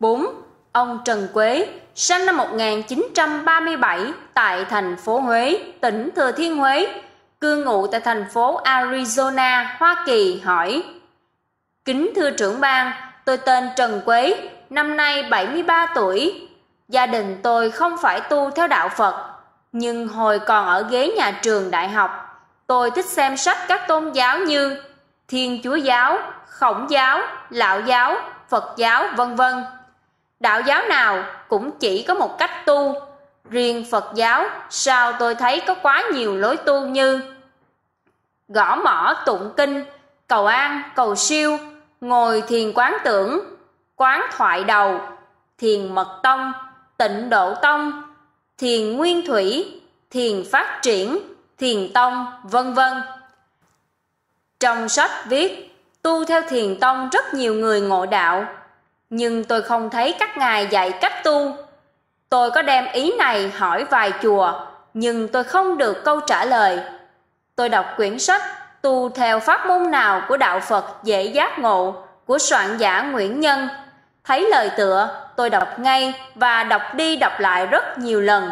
4. Ông Trần Quế, sinh năm 1937 tại thành phố Huế, tỉnh Thừa Thiên Huế, cư ngụ tại thành phố Arizona, Hoa Kỳ hỏi Kính thưa trưởng ban, tôi tên Trần Quế, năm nay 73 tuổi. Gia đình tôi không phải tu theo đạo Phật, nhưng hồi còn ở ghế nhà trường đại học, tôi thích xem sách các tôn giáo như Thiên Chúa giáo, Khổng giáo, Lão giáo, Phật giáo, vân vân. Đạo giáo nào cũng chỉ có một cách tu, riêng Phật giáo sao tôi thấy có quá nhiều lối tu như gõ mỏ tụng kinh, cầu an, cầu siêu, ngồi thiền quán tưởng, quán thoại đầu, thiền mật tông, tịnh độ tông, thiền nguyên thủy, thiền phát triển, thiền tông, vân vân. Trong sách viết, tu theo thiền tông rất nhiều người ngộ đạo, nhưng tôi không thấy các ngài dạy cách tu. Tôi có đem ý này hỏi vài chùa, nhưng tôi không được câu trả lời. Tôi đọc quyển sách tu theo pháp môn nào của đạo Phật dễ giác ngộ của soạn giả Nguyễn Nhân. Thấy lời tựa, tôi đọc ngay và đọc đi đọc lại rất nhiều lần.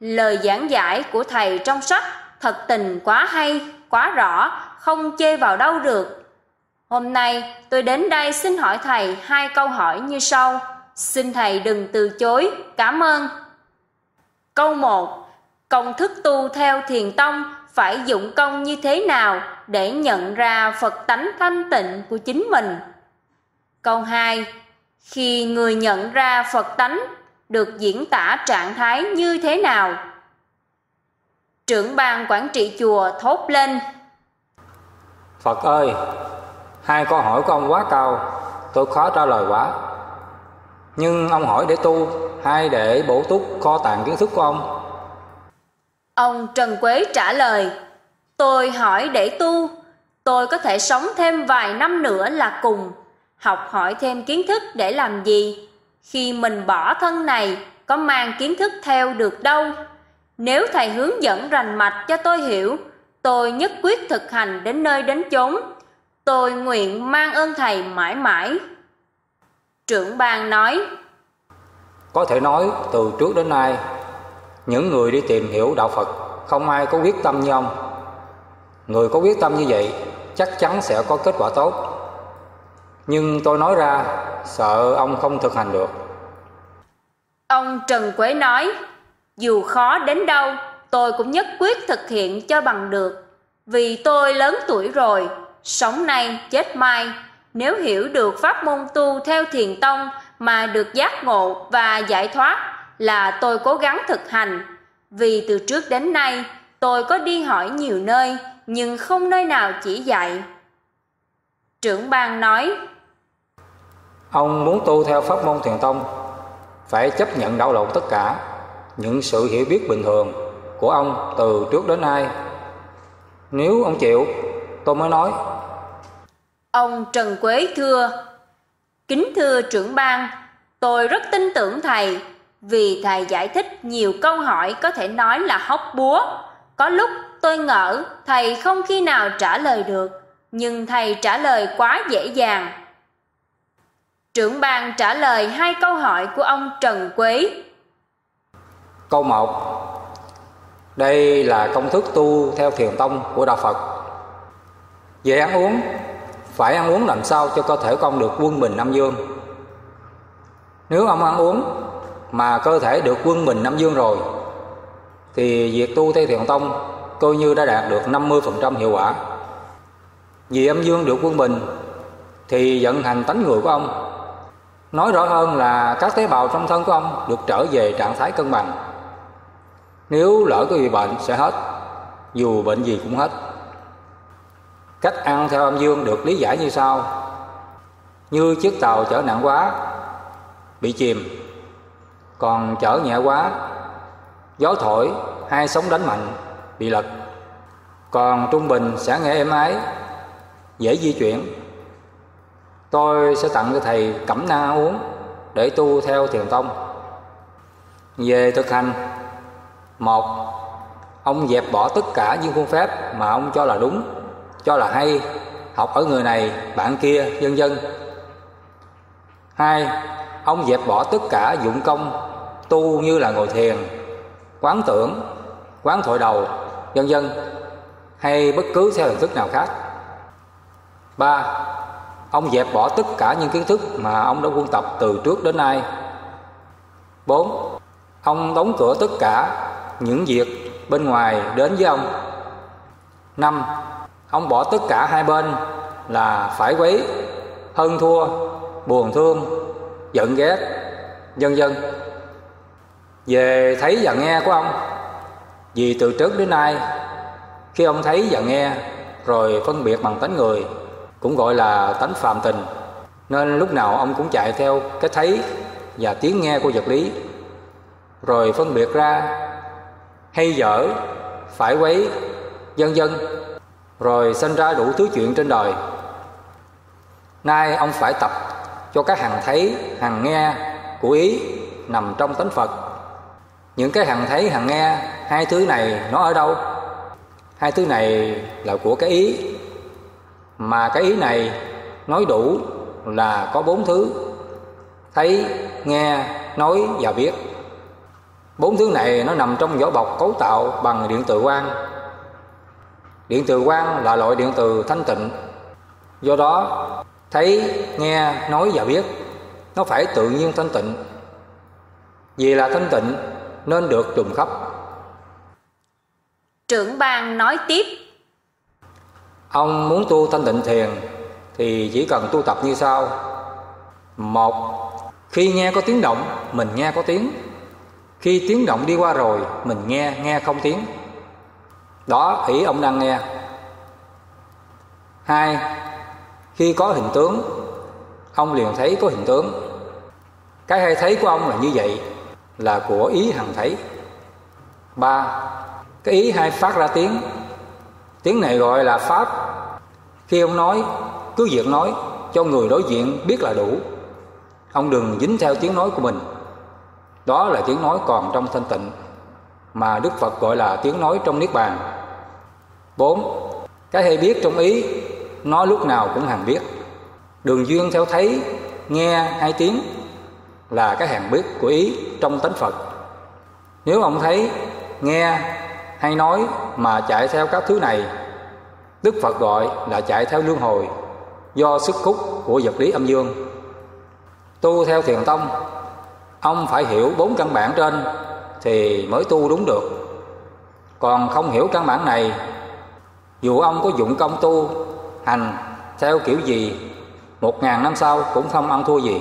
Lời giảng giải của thầy trong sách thật tình quá hay, quá rõ, không chê vào đâu được. Hôm nay tôi đến đây xin hỏi thầy hai câu hỏi như sau. Xin thầy đừng từ chối, cảm ơn. Câu 1. Công thức tu theo thiền tông phải dụng công như thế nào để nhận ra Phật tánh thanh tịnh của chính mình. Câu 2. Khi người nhận ra Phật tánh được diễn tả trạng thái như thế nào? Trưởng ban quản trị chùa thốt lên. Phật ơi, hai câu hỏi của ông quá cao, tôi khó trả lời quá. Nhưng ông hỏi để tu hay để bổ túc kho tàng kiến thức của ông? Ông Trần Quế trả lời, tôi hỏi để tu, tôi có thể sống thêm vài năm nữa là cùng, học hỏi thêm kiến thức để làm gì? Khi mình bỏ thân này, có mang kiến thức theo được đâu. Nếu thầy hướng dẫn rành mạch cho tôi hiểu, tôi nhất quyết thực hành đến nơi đến chốn. Tôi nguyện mang ơn thầy mãi mãi. Trưởng ban nói, Có thể nói từ trước đến nay những người đi tìm hiểu đạo Phật không ai có quyết tâm như ông. Người có quyết tâm như vậy chắc chắn sẽ có kết quả tốt. Nhưng tôi nói ra sợ ông không thực hành được. Ông Trần Quế nói, dù khó đến đâu, tôi cũng nhất quyết thực hiện cho bằng được. Vì tôi lớn tuổi rồi, sống nay chết mai, nếu hiểu được pháp môn tu theo thiền tông mà được giác ngộ và giải thoát là tôi cố gắng thực hành. Vì từ trước đến nay tôi có đi hỏi nhiều nơi nhưng không nơi nào chỉ dạy. Trưởng ban nói ông muốn tu theo pháp môn thiền tông phải chấp nhận đảo lộn tất cả những sự hiểu biết bình thường của ông từ trước đến nay. Nếu ông chịu tôi mới nói ông trần quế thưa kính thưa trưởng ban tôi rất tin tưởng thầy vì thầy giải thích nhiều câu hỏi có thể nói là hóc búa. Có lúc tôi ngỡ thầy không khi nào trả lời được, nhưng thầy trả lời quá dễ dàng. Trưởng ban trả lời hai câu hỏi của ông Trần Quế. Câu 1 Đây là công thức tu theo thiền tông của Đạo Phật. Về ăn uống, phải ăn uống làm sao cho cơ thể con được quân bình âm dương. Nếu ông ăn uống mà cơ thể được quân bình âm dương rồi thì việc tu Tây thiền tông coi như đã đạt được 50% hiệu quả. Vì âm dương được quân bình thì vận hành tánh người của ông. Nói rõ hơn là các tế bào trong thân của ông được trở về trạng thái cân bằng. Nếu lỡ có bị bệnh sẽ hết, dù bệnh gì cũng hết. Cách ăn theo âm dương được lý giải như sau. Như chiếc tàu chở nặng quá, bị chìm. Còn chở nhẹ quá gió thổi hai sóng đánh mạnh bị lật. Còn trung bình sẽ nghe êm ái dễ di chuyển. Tôi sẽ tặng cho thầy cẩm na uống để tu theo thiền tông. Về thực hành một ông dẹp bỏ tất cả những phương pháp mà ông cho là đúng cho là hay, học ở người này, bạn kia, vân vân. Hai, ông dẹp bỏ tất cả dụng công, tu như là ngồi thiền, quán tưởng, quán thổi đầu, vân vân, hay bất cứ theo hình thức nào khác. Ba, ông dẹp bỏ tất cả những kiến thức mà ông đã quân tập từ trước đến nay. Bốn, ông đóng cửa tất cả những việc bên ngoài đến với ông. Năm ông bỏ tất cả hai bên là phải quấy hơn thua, buồn thương, giận ghét, vân vân. Về thấy và nghe của ông, vì từ trước đến nay, khi ông thấy và nghe rồi phân biệt bằng tánh người, cũng gọi là tánh phàm tình. Nên lúc nào ông cũng chạy theo cái thấy và tiếng nghe của vật lý. Rồi phân biệt ra, hay dở, phải quấy, vân vân rồi sinh ra đủ thứ chuyện trên đời. Nay ông phải tập cho các hàng thấy hàng nghe của ý nằm trong tánh phật. Những cái hàng thấy hàng nghe, hai thứ này nó ở đâu? Hai thứ này là của cái ý. Mà cái ý này nói đủ là có bốn thứ. Thấy, nghe, nói và biết. Bốn thứ này nó nằm trong vỏ bọc cấu tạo bằng điện tử quang điện từ quang là loại điện từ thanh tịnh. Do đó thấy nghe nói và biết nó phải tự nhiên thanh tịnh. Vì là thanh tịnh nên được trùng khắp. Trưởng ban nói tiếp. Ông muốn tu thanh tịnh thiền thì chỉ cần tu tập như sau. Một khi nghe có tiếng động mình nghe có tiếng. Khi tiếng động đi qua rồi mình nghe nghe không tiếng đó, ý ông đang nghe. Hai, khi có hình tướng, ông liền thấy có hình tướng. Cái hay thấy của ông là như vậy, là của ý hằng thấy. Ba, cái ý hay phát ra tiếng. Tiếng này gọi là pháp. Khi ông nói, cứ việc nói, cho người đối diện biết là đủ. Ông đừng dính theo tiếng nói của mình. Đó là tiếng nói còn trong thanh tịnh, mà đức phật gọi là tiếng nói trong niết bàn bốn, cái hay biết trong ý nói lúc nào cũng hàng biết. Đường duyên theo thấy, nghe hai tiếng là cái hàng biết của ý trong tánh phật. Nếu ông thấy, nghe hay nói mà chạy theo các thứ này, đức phật gọi là chạy theo luân hồi do sức khúc của vật lý âm dương. Tu theo thiền tông, ông phải hiểu bốn căn bản trên thì mới tu đúng được. Còn không hiểu căn bản này dù ông có dụng công tu hành theo kiểu gì một ngàn năm sau cũng không ăn thua gì.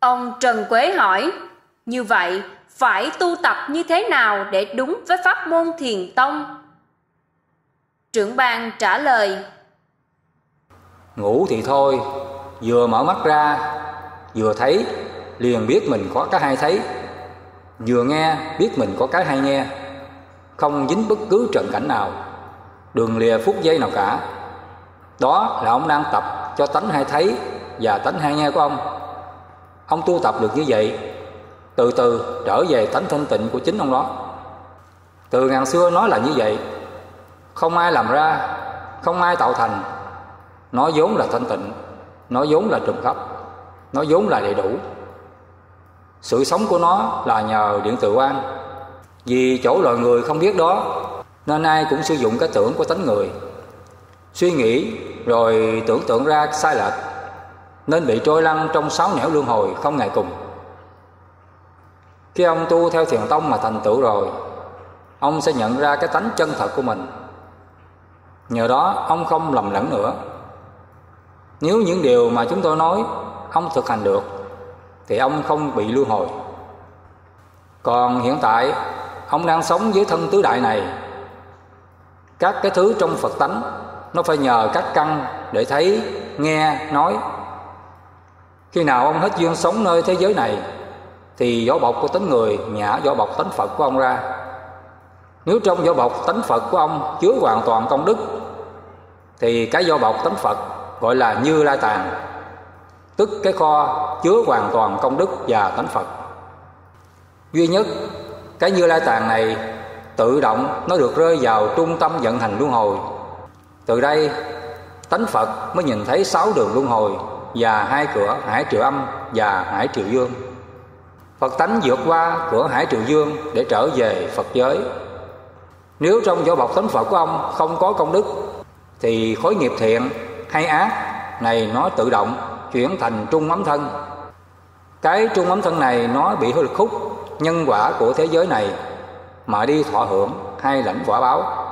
Ông trần quế hỏi như vậy phải tu tập như thế nào để đúng với pháp môn thiền tông? Trưởng ban trả lời ngủ thì thôi vừa mở mắt ra vừa thấy liền biết mình có cái hay thấy. Vừa nghe biết mình có cái hay nghe. Không dính bất cứ trận cảnh nào đường lìa phút giây nào cả. Đó là ông đang tập cho tánh hay thấy và tánh hay nghe của ông. Ông tu tập được như vậy, từ từ trở về tánh thanh tịnh của chính ông đó. Từ ngàn xưa nói là như vậy. Không ai làm ra, không ai tạo thành. Nó vốn là thanh tịnh, nó vốn là trùng khắp nó vốn là đầy đủ. Sự sống của nó là nhờ điện tự quan vì chỗ loài người không biết đó nên ai cũng sử dụng cái tưởng của tánh người. Suy nghĩ rồi tưởng tượng ra sai lệch, nên bị trôi lăn trong sáu nẻo luân hồi không ngày cùng. Khi ông tu theo thiền tông mà thành tựu rồi, ông sẽ nhận ra cái tánh chân thật của mình. Nhờ đó, ông không lầm lẫn nữa. Nếu những điều mà chúng tôi nói ông thực hành được, thì ông không bị luân hồi. Còn hiện tại, ông đang sống với thân tứ đại này các cái thứ trong phật tánh, nó phải nhờ các căn để thấy, nghe, nói. Khi nào ông hết duyên sống nơi thế giới này, thì vỏ bọc của tánh người nhả vỏ bọc tánh phật của ông ra. Nếu trong vỏ bọc tánh phật của ông chứa hoàn toàn công đức, thì cái vỏ bọc tánh phật gọi là như lai tàng tức cái kho chứa hoàn toàn công đức và tánh phật. Duy nhất, cái như lai tàng này tự động nó được rơi vào trung tâm vận hành luân hồi. Từ đây, tánh phật mới nhìn thấy sáu đường luân hồi và hai cửa hải triệu âm và hải triệu dương. Phật tánh vượt qua cửa hải triệu dương để trở về phật giới. Nếu trong vỏ bọc tánh phật của ông không có công đức, thì khối nghiệp thiện hay ác này nó tự động chuyển thành trung ấm thân. Cái trung ấm thân này nó bị hư lực khúc, nhân quả của thế giới này mà đi thọ hưởng hay lãnh quả báo.